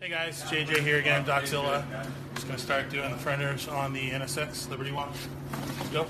Hey guys, JJ here again, Doczilla. Just gonna start doing the fenders on the NSX Liberty Watch. Go.